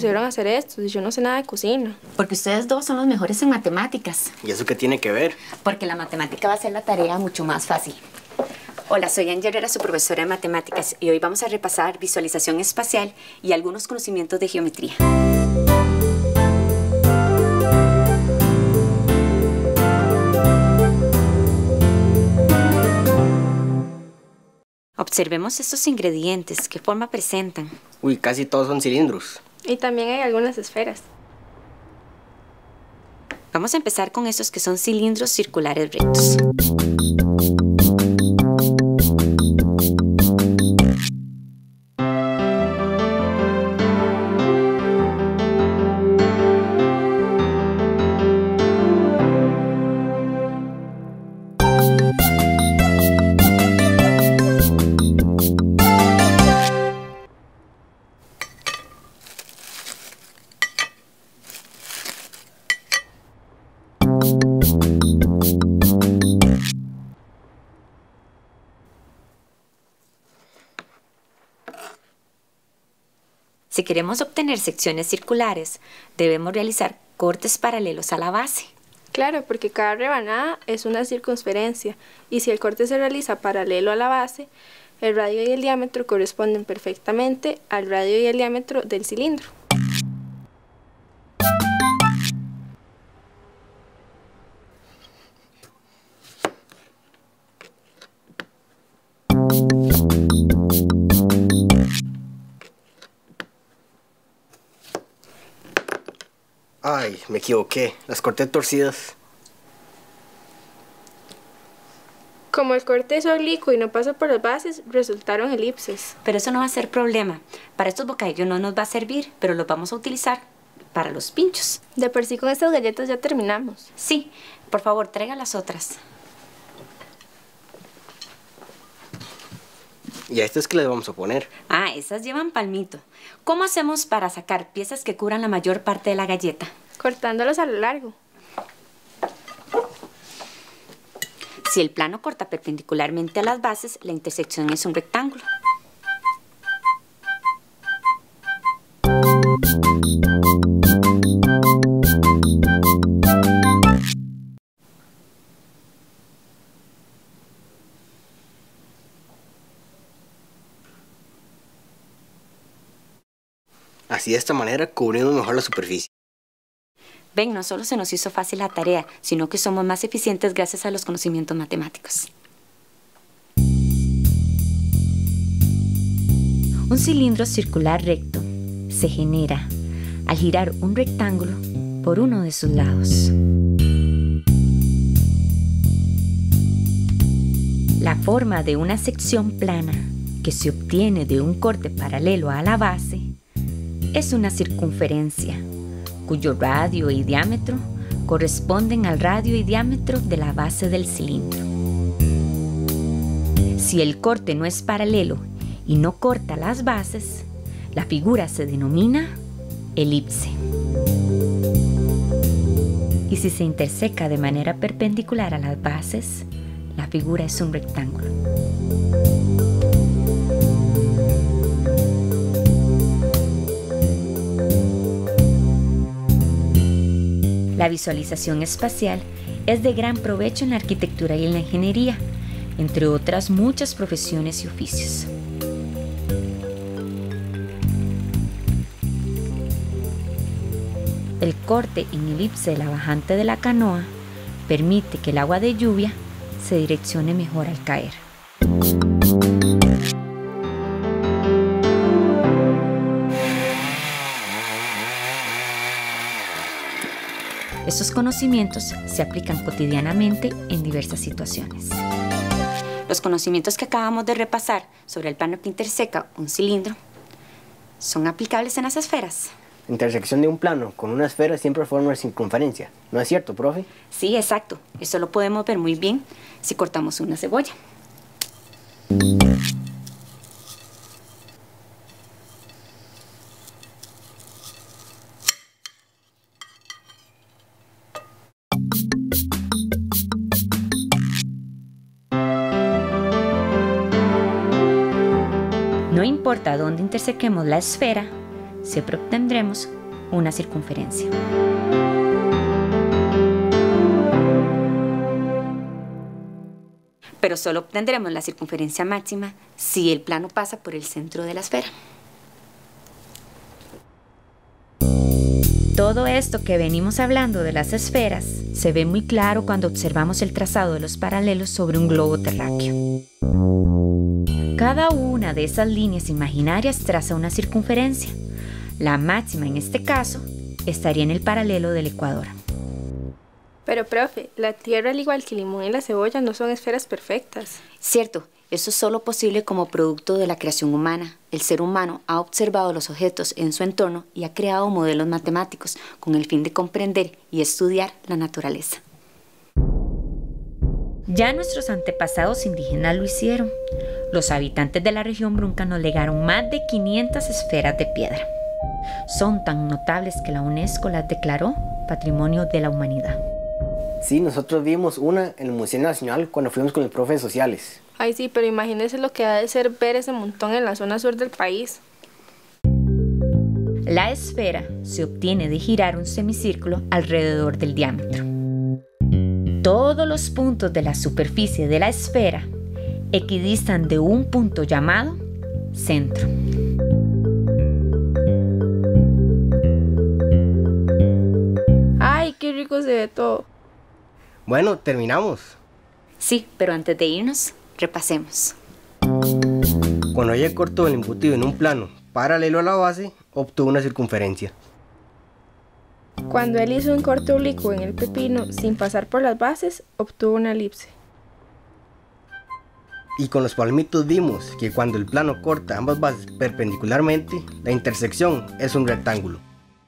pusieron a hacer esto? Yo no sé nada de cocina. Porque ustedes dos son los mejores en matemáticas. ¿Y eso qué tiene que ver? Porque la matemática va a ser la tarea mucho más fácil. Hola, soy Angel Herrera, su profesora de matemáticas, y hoy vamos a repasar visualización espacial y algunos conocimientos de geometría. Observemos estos ingredientes, qué forma presentan. Uy, casi todos son cilindros. Y también hay algunas esferas. Vamos a empezar con estos que son cilindros circulares rectos. Queremos obtener secciones circulares, debemos realizar cortes paralelos a la base. Claro, porque cada rebanada es una circunferencia y si el corte se realiza paralelo a la base, el radio y el diámetro corresponden perfectamente al radio y el diámetro del cilindro. Me equivoqué. Las corté torcidas. Como el corte es oblicuo y no pasa por las bases, resultaron elipses. Pero eso no va a ser problema. Para estos bocadillos no nos va a servir, pero los vamos a utilizar para los pinchos. De por sí con estas galletas ya terminamos. Sí, por favor, traiga las otras. ¿Y a estas qué le vamos a poner? Ah, esas llevan palmito. ¿Cómo hacemos para sacar piezas que cubran la mayor parte de la galleta? Cortándolos a lo largo. Si el plano corta perpendicularmente a las bases, la intersección es un rectángulo. Así de esta manera cubrimos mejor la superficie. Ven, no solo se nos hizo fácil la tarea, sino que somos más eficientes gracias a los conocimientos matemáticos. Un cilindro circular recto se genera al girar un rectángulo por uno de sus lados. La forma de una sección plana que se obtiene de un corte paralelo a la base es una circunferencia cuyo radio y diámetro corresponden al radio y diámetro de la base del cilindro. Si el corte no es paralelo y no corta las bases, la figura se denomina elipse. Y si se interseca de manera perpendicular a las bases, la figura es un rectángulo. La visualización espacial es de gran provecho en la arquitectura y en la ingeniería, entre otras muchas profesiones y oficios. El corte en elipse de la bajante de la canoa permite que el agua de lluvia se direccione mejor al caer. Estos conocimientos se aplican cotidianamente en diversas situaciones. Los conocimientos que acabamos de repasar sobre el plano que interseca un cilindro son aplicables en las esferas. La intersección de un plano con una esfera siempre forma una circunferencia. ¿No es cierto, profe? Sí, exacto. Eso lo podemos ver muy bien si cortamos una cebolla. Importa dónde intersequemos la esfera, siempre obtendremos una circunferencia. Pero solo obtendremos la circunferencia máxima si el plano pasa por el centro de la esfera. Todo esto que venimos hablando de las esferas se ve muy claro cuando observamos el trazado de los paralelos sobre un globo terráqueo. Cada una de esas líneas imaginarias traza una circunferencia. La máxima en este caso estaría en el paralelo del ecuador. Pero, profe, la Tierra, al igual que el limón y la cebolla, no son esferas perfectas. Cierto, eso es solo posible como producto de la creación humana. El ser humano ha observado los objetos en su entorno y ha creado modelos matemáticos con el fin de comprender y estudiar la naturaleza. Ya nuestros antepasados indígenas lo hicieron. Los habitantes de la región Brunca nos legaron más de 500 esferas de piedra. Son tan notables que la UNESCO las declaró Patrimonio de la Humanidad. Sí, nosotros vimos una en el Museo Nacional cuando fuimos con el profe de sociales. Ay, sí, pero imagínese lo que ha de ser ver ese montón en la zona sur del país. La esfera se obtiene de girar un semicírculo alrededor del diámetro. Todos los puntos de la superficie de la esfera equidistan de un punto llamado centro. Ay, qué rico se ve todo. Bueno, terminamos. Sí, pero antes de irnos, repasemos. Cuando ella cortó el embutido en un plano paralelo a la base, obtuvo una circunferencia. Cuando él hizo un corte oblicuo en el pepino sin pasar por las bases, obtuvo una elipse. Y con los palmitos vimos que cuando el plano corta ambas bases perpendicularmente, la intersección es un rectángulo.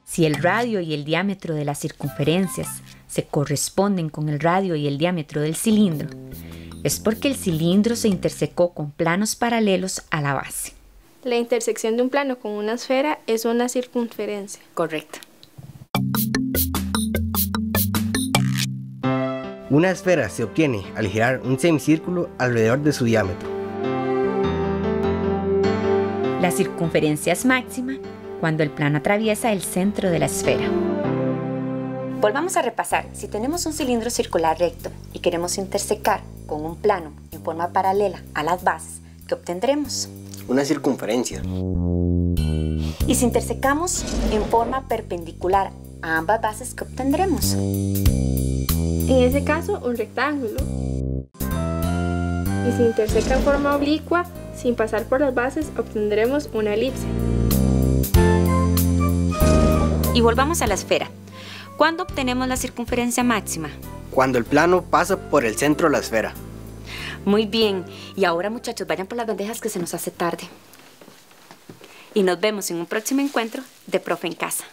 Si el radio y el diámetro de las circunferencias se corresponden con el radio y el diámetro del cilindro, es porque el cilindro se intersecó con planos paralelos a la base. La intersección de un plano con una esfera es una circunferencia. Correcto. Una esfera se obtiene al girar un semicírculo alrededor de su diámetro. La circunferencia es máxima cuando el plano atraviesa el centro de la esfera. Volvamos a repasar. Si tenemos un cilindro circular recto y queremos intersecar con un plano en forma paralela a las bases, ¿qué obtendremos? Una circunferencia. Y si intersecamos en forma perpendicular a ambas bases, ¿qué obtendremos? En ese caso, un rectángulo. Y si interseca en forma oblicua, sin pasar por las bases, obtendremos una elipse. Y volvamos a la esfera. ¿Cuándo obtenemos la circunferencia máxima? Cuando el plano pasa por el centro de la esfera. Muy bien. Y ahora muchachos, vayan por las bandejas que se nos hace tarde. Y nos vemos en un próximo encuentro de Profe en Casa.